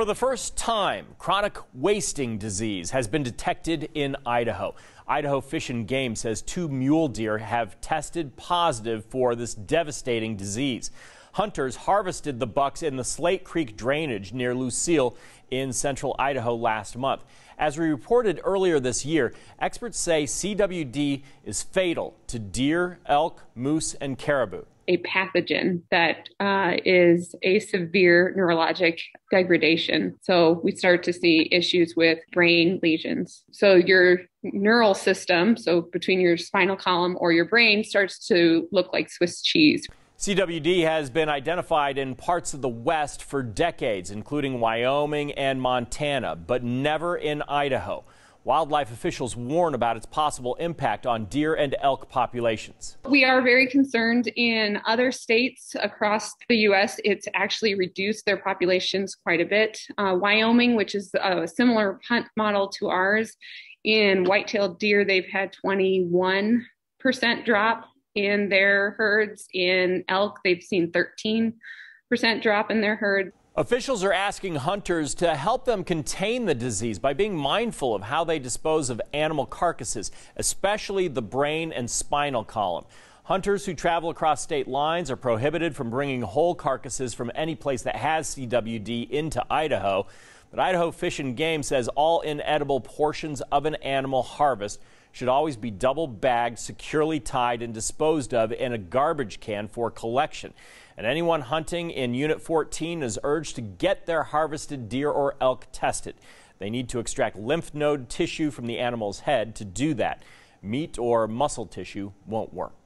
For the first time, chronic wasting disease has been detected in Idaho. Idaho Fish and Game says two mule deer have tested positive for this devastating disease. Hunters harvested the bucks in the Slate Creek drainage near Lucile in central Idaho last month. As we reported earlier this year, experts say CWD is fatal to deer, elk, moose, and caribou a pathogen that uh, is a severe neurologic degradation. So we start to see issues with brain lesions. So your neural system, so between your spinal column or your brain, starts to look like Swiss cheese. CWD has been identified in parts of the West for decades, including Wyoming and Montana, but never in Idaho. Wildlife officials warn about its possible impact on deer and elk populations. We are very concerned in other states across the U.S. It's actually reduced their populations quite a bit. Uh, Wyoming, which is a similar hunt model to ours, in white-tailed deer, they've had 21% drop in their herds. In elk, they've seen 13% drop in their herds. Officials are asking hunters to help them contain the disease by being mindful of how they dispose of animal carcasses, especially the brain and spinal column. Hunters who travel across state lines are prohibited from bringing whole carcasses from any place that has CWD into Idaho. But Idaho Fish and Game says all inedible portions of an animal harvest should always be double bagged, securely tied, and disposed of in a garbage can for collection. And anyone hunting in Unit 14 is urged to get their harvested deer or elk tested. They need to extract lymph node tissue from the animal's head to do that. Meat or muscle tissue won't work.